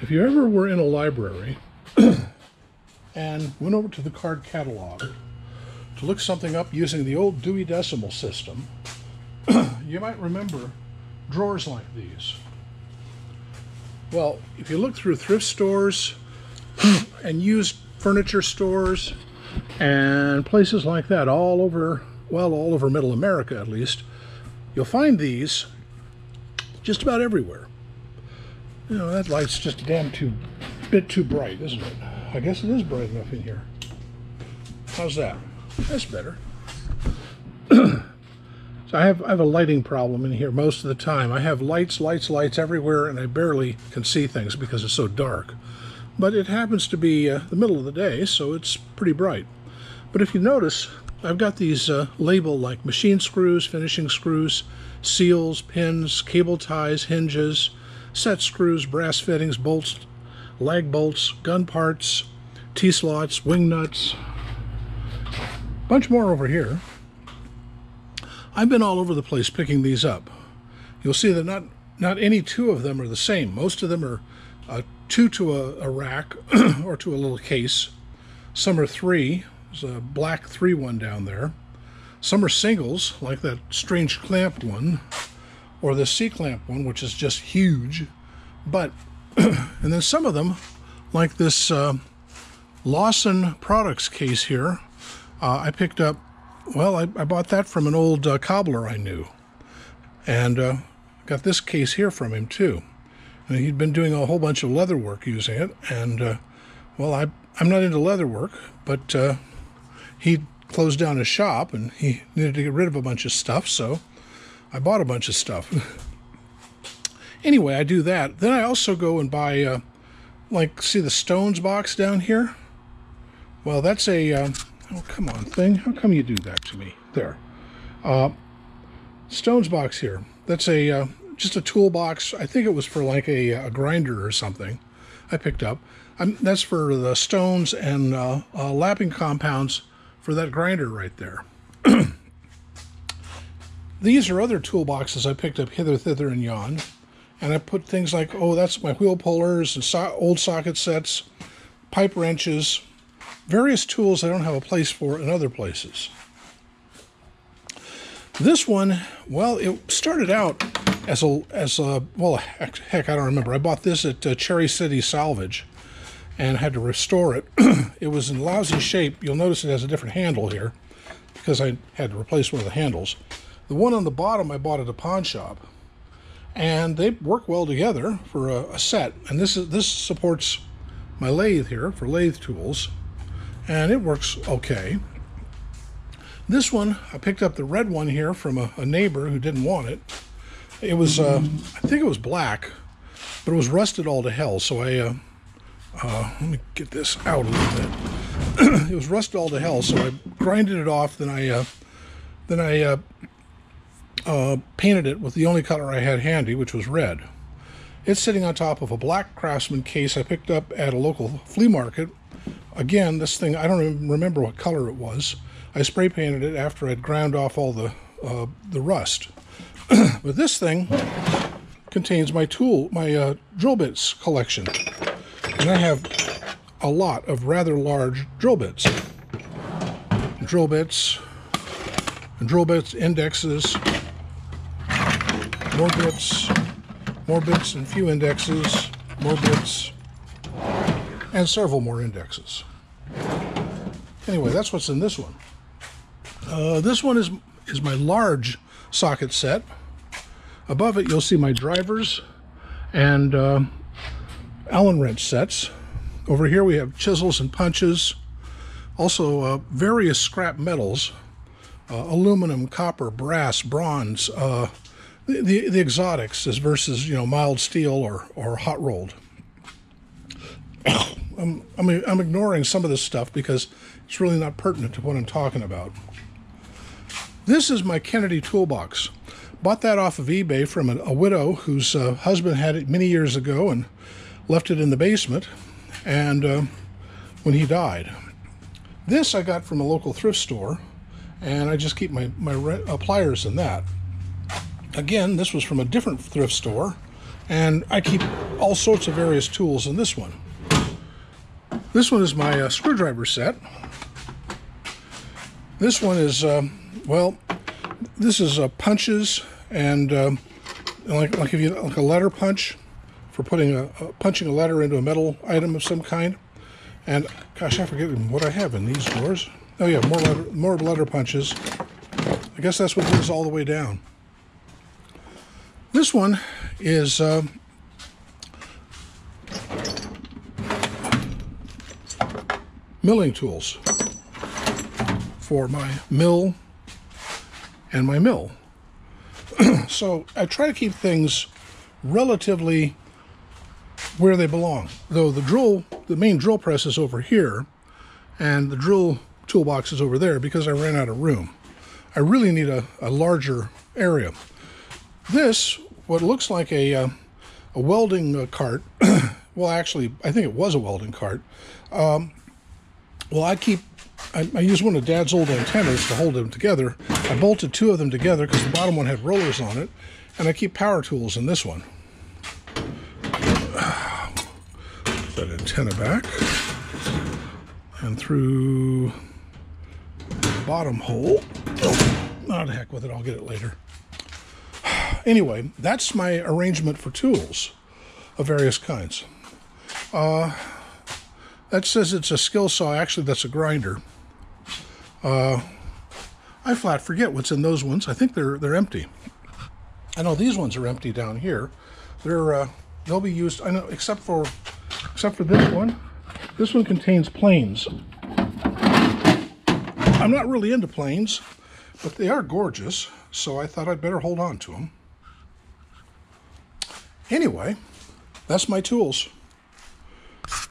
If you ever were in a library and went over to the card catalog to look something up using the old Dewey Decimal System, you might remember drawers like these. Well, if you look through thrift stores and used furniture stores and places like that all over, well, all over middle America at least, you'll find these just about everywhere. You know, that light's just a damn too bit too bright, isn't it? I guess it is bright enough in here. How's that? That's better. so I have I have a lighting problem in here most of the time. I have lights, lights, lights everywhere, and I barely can see things because it's so dark. But it happens to be uh, the middle of the day, so it's pretty bright. But if you notice, I've got these uh, labeled like machine screws, finishing screws, seals, pins, cable ties, hinges, set screws, brass fittings, bolts, lag bolts, gun parts, T-slots, wing nuts, bunch more over here. I've been all over the place picking these up. You'll see that not not any two of them are the same. Most of them are uh, two to a, a rack or to a little case. Some are three. There's a black three one down there. Some are singles, like that strange clamp one, or the C-clamp one, which is just huge. But, and then some of them, like this uh, Lawson Products case here, uh, I picked up, well, I, I, bought that from an old uh, cobbler I knew. And uh, got this case here from him too. And he'd been doing a whole bunch of leather work using it. And, uh, well, I, I'm not into leather work, but uh, he closed down his shop and he needed to get rid of a bunch of stuff, so I bought a bunch of stuff. anyway, I do that. Then I also go and buy, uh, like, see the Stones box down here? Well, that's a, uh, oh, come on, thing. How come you do that to me? There. Uh, Stones box here. That's a, uh, just a toolbox. I think it was for like a, a grinder or something I picked up. I'm, that's for the stones and uh, uh, lapping compounds for that grinder right there. These are other toolboxes I picked up hither, thither, and yon. And I put things like, oh, that's my wheel pullers and so old socket sets, pipe wrenches, various tools I don't have a place for in other places. This one, well, it started out as a, as a well, heck, heck I don't remember. I bought this at uh, Cherry City Salvage and had to restore it. it was in lousy shape. You'll notice it has a different handle here because I had to replace one of the handles. The one on the bottom I bought at a pawn shop, and they work well together for a, a set. And this is this supports my lathe here for lathe tools, and it works okay. This one, I picked up the red one here from a, a neighbor who didn't want it. It was, uh, I think it was black, but it was rusted all to hell. So I uh, uh, let me get this out a little bit. it was rusted all to hell, so I grinded it off. Then I, uh, then I uh, painted it with the only color I had handy, which was red. It's sitting on top of a black Craftsman case I picked up at a local flea market. Again, this thing I don't even remember what color it was. I spray painted it after I'd ground off all the uh, the rust. but this thing contains my tool, my uh, drill bits collection. And I have a lot of rather large drill bits. Drill bits, drill bits, indexes, more bits, more bits and few indexes, more bits, and several more indexes. Anyway, that's what's in this one. Uh, this one is, is my large socket set. Above it, you'll see my drivers and uh, Allen wrench sets. Over here we have chisels and punches, also uh, various scrap metals, uh, aluminum, copper, brass, bronze, uh, the, the, exotics as versus, you know, mild steel or, or hot rolled. I'm, I'm, I'm ignoring some of this stuff because it's really not pertinent to what I'm talking about. This is my Kennedy toolbox. Bought that off of eBay from a, a widow whose uh, husband had it many years ago and left it in the basement, and uh, when he died. This I got from a local thrift store, and I just keep my, my uh, pliers in that. Again, this was from a different thrift store, and I keep all sorts of various tools in this one. This one is my uh, screwdriver set. This one is, um, well, this is uh, punches and um, like, like if you like a letter punch for putting a, uh, punching a letter into a metal item of some kind. And gosh, I forget what I have in these drawers. Oh yeah, more letter, more letter punches. I guess that's what goes all the way down. This one is uh, milling tools for my mill and my mill. so I try to keep things relatively where they belong. Though the drill, the main drill press is over here, and the drill toolbox is over there because I ran out of room. I really need a, a larger area. This, what looks like a, uh, a welding uh, cart, well, actually, I think it was a welding cart. Um, well, I keep, I, I, use one of Dad's old antennas to hold them together. I bolted two of them together because the bottom one had rollers on it, and I keep power tools in this one. that antenna back and through bottom hole. Oh, not the heck with it, I'll get it later. Anyway, that's my arrangement for tools of various kinds. Uh, that says it's a skill saw. Actually, that's a grinder. Uh, I flat forget what's in those ones. I think they're they're empty. I know these ones are empty down here. They're uh, they'll be used. I know except for except for this one. This one contains planes. I'm not really into planes, but they are gorgeous, so I thought I'd better hold on to them. Anyway, that's my tools.